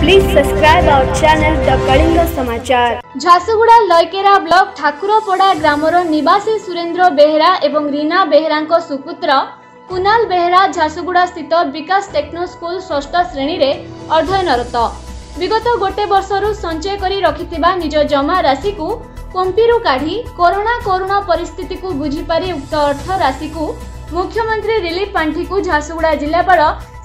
please subscribe our channel the Kalinga Samachar Jharsuguda Laikera block ঠাকুরপড়া গ্রামর নিবাসী সুরেন্দ্র বেহেরা এবং রীনা বেহেরাঙ্ক সুপুত্র কুনাল বেহেরা ঝারসুগুড়া স্থিত বিকাশ techno school ষষ্ঠ শ্রেণীরে অধ্যয়নরত বিগত গোটে বর্ষর সঞ্চয় করে রক্ষিবা নিজ জমা রাশিকু কম্পিরু কাঢ়ি করোনা করুণ পরিস্থিতিকু বুঝিপারি উক্ত অর্থ রাশিকু মুখ্যমন্ত্রী রিলিফ পাণ্ঠিকু ঝারসুগুড়া জেলাপাল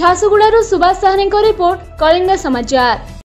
ଝାରସୁଗୁଡ଼ାରୁ ସୁବାସ ସାହାନେଙ୍କ ରିପୋର୍ଟ କଳିଙ୍ଗ ସମାଚାର